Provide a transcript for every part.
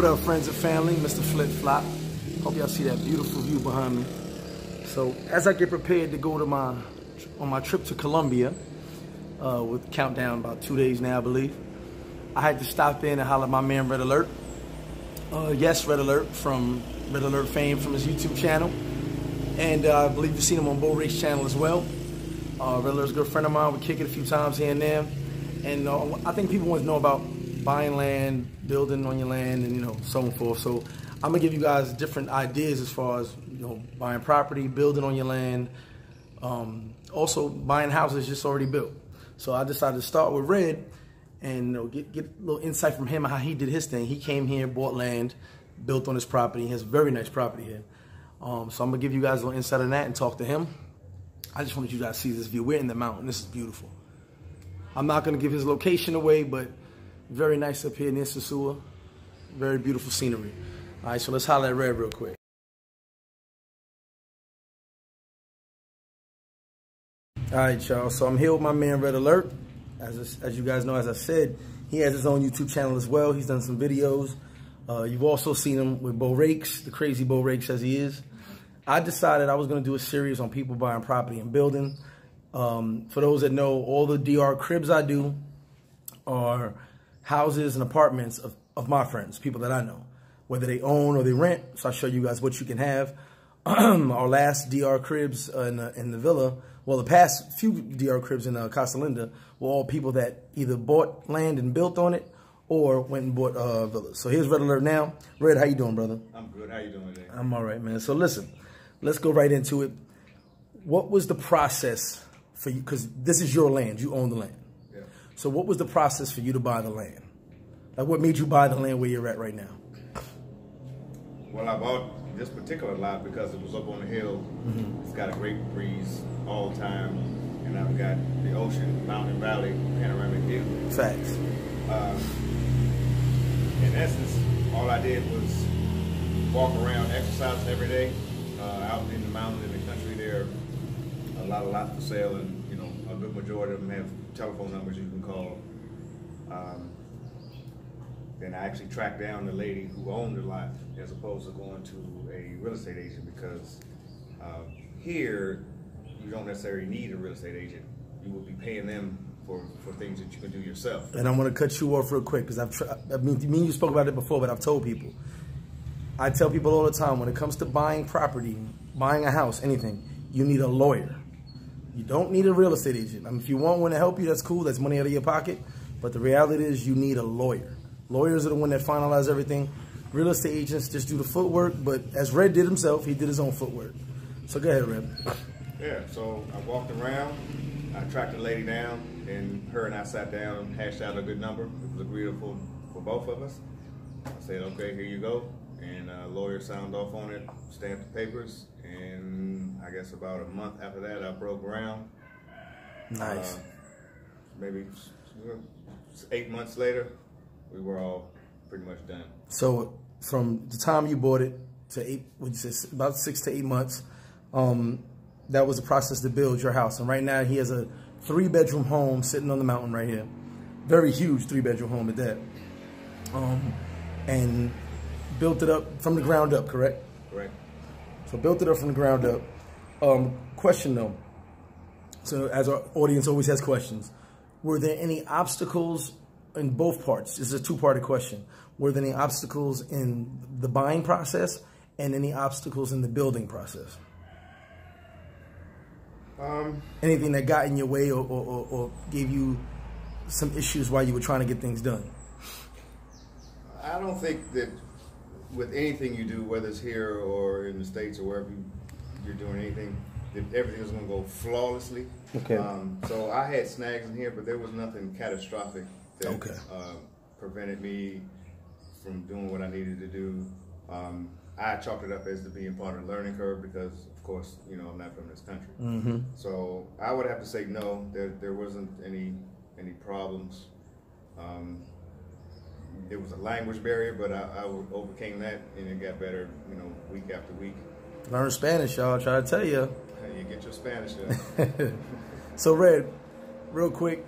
What up, friends and family? Mr. Flip Flop. Hope y'all see that beautiful view behind me. So, as I get prepared to go to my on my trip to Colombia, uh, with countdown about two days now, I believe, I had to stop in and holler at my man Red Alert. Uh, yes, Red Alert from Red Alert fame from his YouTube channel, and uh, I believe you've seen him on Beau Rakes channel as well. Uh, Red Alert's a good friend of mine. We kick it a few times here and there, and uh, I think people want to know about buying land, building on your land, and you know, so and forth. So I'm gonna give you guys different ideas as far as you know, buying property, building on your land, um, also buying houses just already built. So I decided to start with Red and you know, get get a little insight from him on how he did his thing. He came here, bought land, built on his property. He has very nice property here. Um, so I'm gonna give you guys a little insight on that and talk to him. I just wanted you guys to see this view. We're in the mountain. This is beautiful. I'm not gonna give his location away, but very nice up here near Sosua. Very beautiful scenery. All right, so let's holler at Red real quick. All right, y'all. So I'm here with my man Red Alert. As, as you guys know, as I said, he has his own YouTube channel as well. He's done some videos. Uh, you've also seen him with Beau Rakes, the crazy Beau Rakes as he is. I decided I was going to do a series on people buying property and building. Um, for those that know, all the DR cribs I do are houses and apartments of, of my friends, people that I know, whether they own or they rent. So I'll show you guys what you can have. Our last DR cribs uh, in, the, in the villa, well, the past few DR cribs in uh, Casa Linda were all people that either bought land and built on it or went and bought uh, villas. So here's Red Alert now. Red, how you doing, brother? I'm good. How you doing today? I'm all right, man. So listen, let's go right into it. What was the process for you? Because this is your land. You own the land. So what was the process for you to buy the land? Like what made you buy the land where you're at right now? Well, I bought this particular lot because it was up on the hill. Mm -hmm. It's got a great breeze all the time, and I've got the ocean, mountain, valley, panoramic view. Facts. Uh, in essence, all I did was walk around, exercise every day, uh, out in the mountain, in the country. There, a lot of lots for sale, and you know, a good majority of them have telephone numbers you can call. Um, then I actually tracked down the lady who owned the lot as opposed to going to a real estate agent because uh, here you don't necessarily need a real estate agent. You will be paying them for, for things that you can do yourself. And I'm going to cut you off real quick because I've I mean, me and you spoke about it before, but I've told people. I tell people all the time when it comes to buying property, buying a house, anything, you need a lawyer. You don't need a real estate agent. I mean, if you want one to help you, that's cool. That's money out of your pocket. But the reality is you need a lawyer. Lawyers are the one that finalize everything. Real estate agents just do the footwork. But as Red did himself, he did his own footwork. So go ahead, Red. Yeah, so I walked around. I tracked the lady down, and her and I sat down and hashed out a good number. It was agreeable for both of us. I said, okay, here you go. And a lawyer signed off on it, stamped the papers, and I guess about a month after that, I broke ground. Nice. Uh, maybe eight months later, we were all pretty much done. So from the time you bought it to eight, what you say, about six to eight months, um, that was the process to build your house. And right now he has a three bedroom home sitting on the mountain right here. Very huge three bedroom home at that. Um, and built it up from the ground up, correct? Correct. So built it up from the ground up. Um, question though. So as our audience always has questions, were there any obstacles in both parts? This is a two-parted question. Were there any obstacles in the buying process and any obstacles in the building process? Um, Anything that got in your way or, or, or gave you some issues while you were trying to get things done? I don't think that with anything you do, whether it's here or in the States or wherever you, you're doing anything, that everything is going to go flawlessly. Okay. Um, so I had snags in here, but there was nothing catastrophic that Okay. uh, prevented me from doing what I needed to do. Um, I chalked it up as to being part of the learning curve because, of course, you know, I'm not from this country. Mm-hmm. So I would have to say no. There, there wasn't any any problems. Um, there was a language barrier, but I, I overcame that, and it got better. You know, week after week. Learn Spanish, y'all. Try to tell you. You get your Spanish up. so, Red, real quick,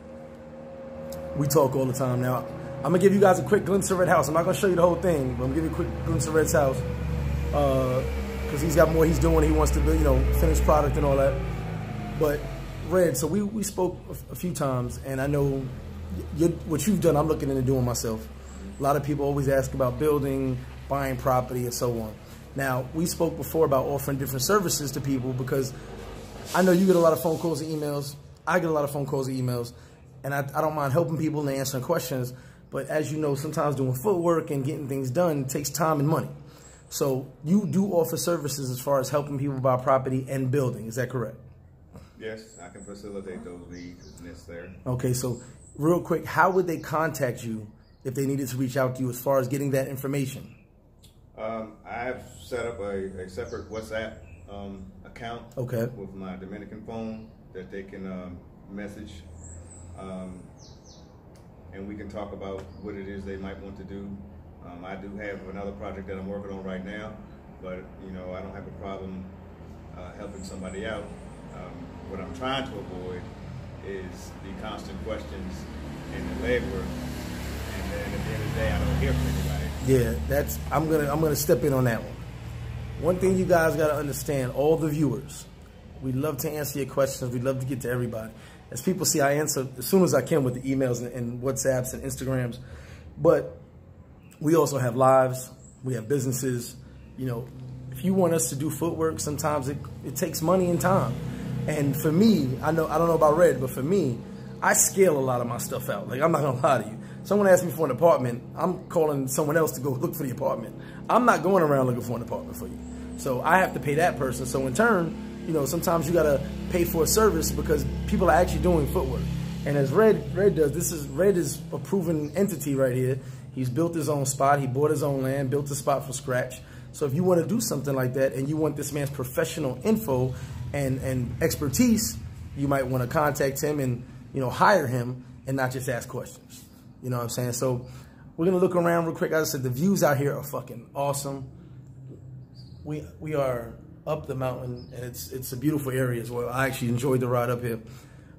we talk all the time now. I'm gonna give you guys a quick glimpse of Red House. I'm not gonna show you the whole thing, but I'm gonna give you a quick glimpse of Red's house. Uh, cause he's got more he's doing. He wants to, you know, finish product and all that. But Red, so we, we spoke a, a few times and I know what you've done, I'm looking into doing myself. A lot of people always ask about building, buying property and so on. Now, we spoke before about offering different services to people because I know you get a lot of phone calls and emails. I get a lot of phone calls and emails, and I, I don't mind helping people and answering questions. But as you know, sometimes doing footwork and getting things done takes time and money. So you do offer services as far as helping people buy property and building. Is that correct? Yes, I can facilitate those needs if necessary. Okay, so real quick, how would they contact you if they needed to reach out to you as far as getting that information? Um, I've set up a, a separate WhatsApp um, account okay. with my Dominican phone that they can um, message. Um, and we can talk about what it is they might want to do. Um, I do have another project that I'm working on right now, but you know I don't have a problem uh, helping somebody out. Um, what I'm trying to avoid is the constant questions and the legwork, and Yeah, that's I'm gonna I'm gonna step in on that one. One thing you guys gotta understand, all the viewers, we love to answer your questions. We love to get to everybody. As people see, I answer as soon as I can with the emails and, and WhatsApps and Instagrams. But we also have lives. We have businesses. You know, if you want us to do footwork, sometimes it, it takes money and time. And for me, I know I don't know about Red, but for me, I scale a lot of my stuff out. Like I'm not gonna lie to you. Someone asked me for an apartment, I'm calling someone else to go look for the apartment. I'm not going around looking for an apartment for you. So I have to pay that person. So in turn, you know, sometimes you gotta pay for a service because people are actually doing footwork. And as Red Red does, this is Red is a proven entity right here. He's built his own spot. He bought his own land, built a spot from scratch. So if you want to do something like that and you want this man's professional info and, and expertise, you might want to contact him and, you know, hire him and not just ask questions. You know what I'm saying? So we're going to look around real quick. As I said, the views out here are fucking awesome. We, we are up the mountain and it's, it's a beautiful area as well. I actually enjoyed the ride up here.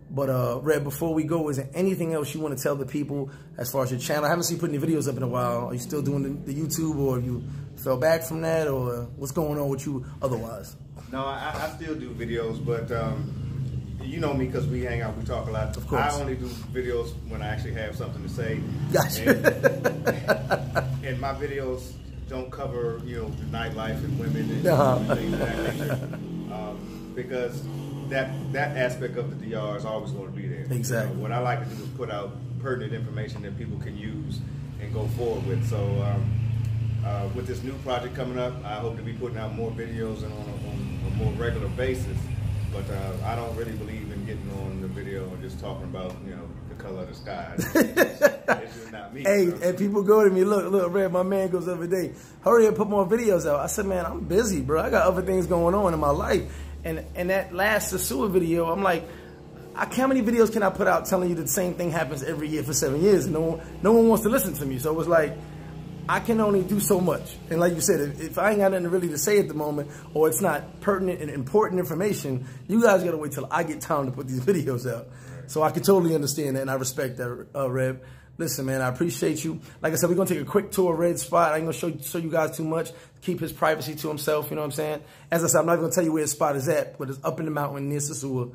But uh, Red, before we go, is there anything else you want to tell the people as far as your channel? I haven't seen you putting any videos up in a while. Are you still doing the, the YouTube or you fell back from that or what's going on with you otherwise? No, I, I still do videos, but um, you know me because we hang out, we talk a lot. Of course. I only do videos when I actually have something to say. Gotcha. And, and my videos don't cover, you know, the nightlife and women and, uh -huh. things of that nature. Um, because that that aspect of the DR is always going to be there. Exactly. You know, what I like to do is put out pertinent information that people can use and go forward with. So um, uh, with this new project coming up, I hope to be putting out more videos and on a, on a more regular basis. But uh, I don't really believe getting on the video and just talking about you know the color of the sky. it's just not me. Hey, so. and people go to me, look, look, Red, my man goes every day. Hurry up, put more videos out. I said, man, I'm busy, bro. I got other things going on in my life. And and that last Sosua video, I'm like, I, how many videos can I put out telling you the same thing happens every year for seven years? And no one, no one wants to listen to me. So it was like, I can only do so much. And like you said, if, if, I ain't got nothing really to say at the moment, or it's not pertinent and important information, you guys got to wait till I get time to put these videos out. So I can totally understand that, and I respect that, uh, Reb. Listen, man, I appreciate you. Like I said, we're to take a quick tour of Red's spot. I ain't to show, show you guys too much. Keep his privacy to himself, you know what I'm saying? As I said, I'm not to tell you where his spot is at, but it's up in the mountain near Sosua.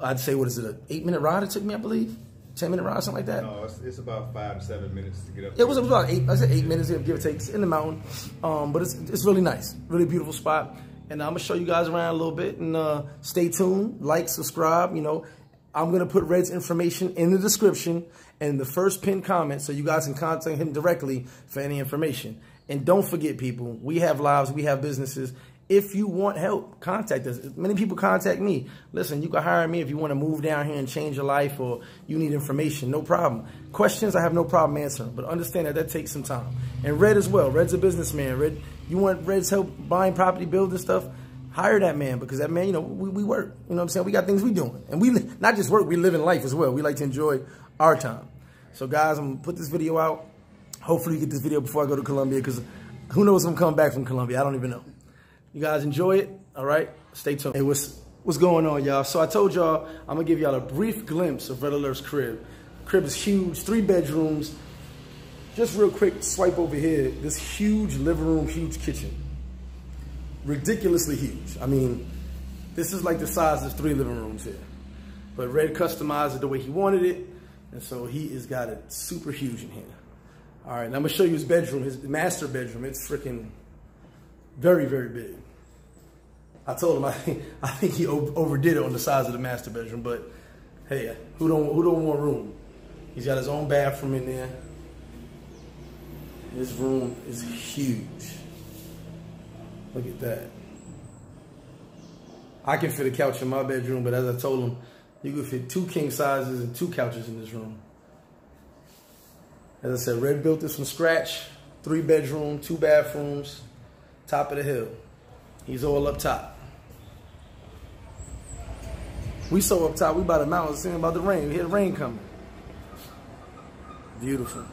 I'd say, what is it, an eight-minute ride it took me, I believe? 10-minute ride, something like that? No, it's, it's, about five to seven minutes to get up. It was, it was about eight, I said eight minutes, give or take. It's in the mountain. Um, but it's, it's really nice. Really beautiful spot. And I'm going to show you guys around a little bit. And uh, stay tuned. Like, subscribe, you know. I'm going to put Red's information in the description and the first pinned comment so you guys can contact him directly for any information. And don't forget, people, we have lives, we have businesses. If you want help, contact us. Many people contact me. Listen, you can hire me if you want to move down here and change your life or you need information. No problem. Questions, I have no problem answering. But understand that that takes some time. And Red as well. Red's a businessman. Red, you want Red's help buying property, building stuff? hire that man because that man, you know, we, we work. You know what I'm saying? We got things we doing. And we not just work, we live in life as well. We like to enjoy our time. So guys, I'm gonna put this video out. Hopefully you get this video before I go to Colombia because who knows if I'm coming back from Colombia. I don't even know. You guys enjoy it. All right. Stay tuned. Hey, what's, what's going on, y'all? So I told y'all I'm gonna give y'all a brief glimpse of Red Alert's crib. Crib is huge, three bedrooms. just real quick, swipe over here. This huge living room, huge kitchen. Ridiculously huge. I mean, this is like the size of three living rooms here. But Red customized it the way he wanted it. And so he has got it super huge in here. All right, I'm gonna show you his bedroom, his master bedroom. It's freaking very, very big. I told him I think, I think he overdid it on the size of the master bedroom, but hey, who don't who don't want room? He's got his own bathroom in there. This room is huge. Look at that. I can fit a couch in my bedroom, but as I told him, you could fit two king sizes and two couches in this room. As I said, Red built this from scratch. Three bedroom, two bathrooms, top of the hill. He's all up top. We so up top, we by the mountains, about the rain. We hear the rain coming. Beautiful.